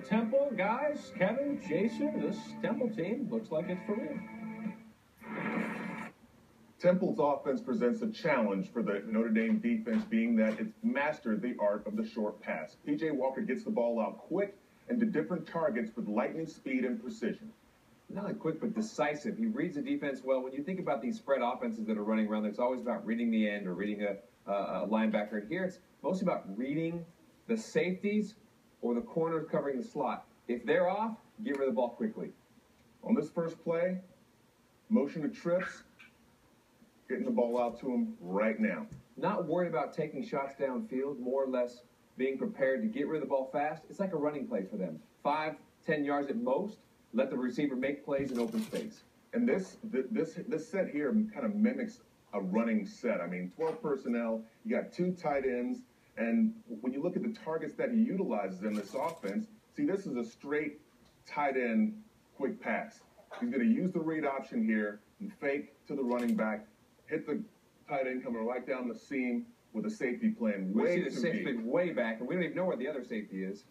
Temple, guys. Kevin, Jason, this Temple team looks like it's for real. Temple's offense presents a challenge for the Notre Dame defense, being that it's mastered the art of the short pass. PJ Walker gets the ball out quick and to different targets with lightning speed and precision. Not only quick, but decisive. He reads the defense well. When you think about these spread offenses that are running around, it's always about reading the end or reading a, a linebacker. Here, it's mostly about reading the safeties or the corners covering the slot. If they're off, get rid of the ball quickly. On this first play, motion to trips, getting the ball out to him right now. Not worried about taking shots downfield, more or less being prepared to get rid of the ball fast. It's like a running play for them. Five, ten yards at most. Let the receiver make plays in open space. And this this this set here kind of mimics a running set. I mean, 12 personnel. You got two tight ends, and when you look at the targets that he utilizes in this offense, see this is a straight tight end quick pass. He's going to use the read option here and fake to the running back, hit the tight end coming right down the seam with a safety plan way we see the safety way back, and we don't even know where the other safety is.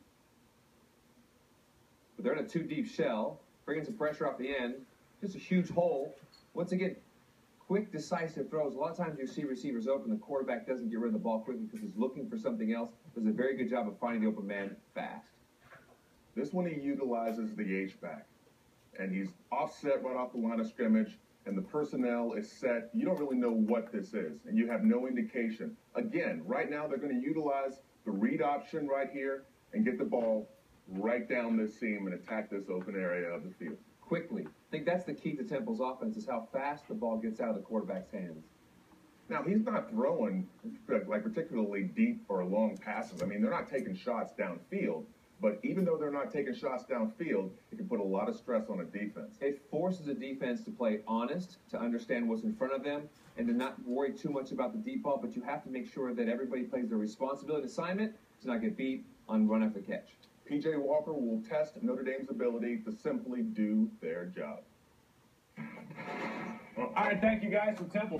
But they're in a two deep shell, bringing some pressure off the end. Just a huge hole. Once again, quick, decisive throws. A lot of times you see receivers open, the quarterback doesn't get rid of the ball quickly because he's looking for something else. Does a very good job of finding the open man fast. This one he utilizes the H back, and he's offset right off the line of scrimmage and the personnel is set. You don't really know what this is, and you have no indication. Again, right now they're going to utilize the read option right here and get the ball right down this seam and attack this open area of the field. Quickly. I think that's the key to Temple's offense is how fast the ball gets out of the quarterback's hands. Now, he's not throwing like particularly deep or long passes. I mean, they're not taking shots downfield. But even though they're not taking shots downfield, it can put a lot of stress on a defense. It forces a defense to play honest, to understand what's in front of them, and to not worry too much about the deep ball. But you have to make sure that everybody plays their responsibility assignment to not get beat on run after catch. PJ Walker will test Notre Dame's ability to simply do their job. All right, thank you guys from Temple.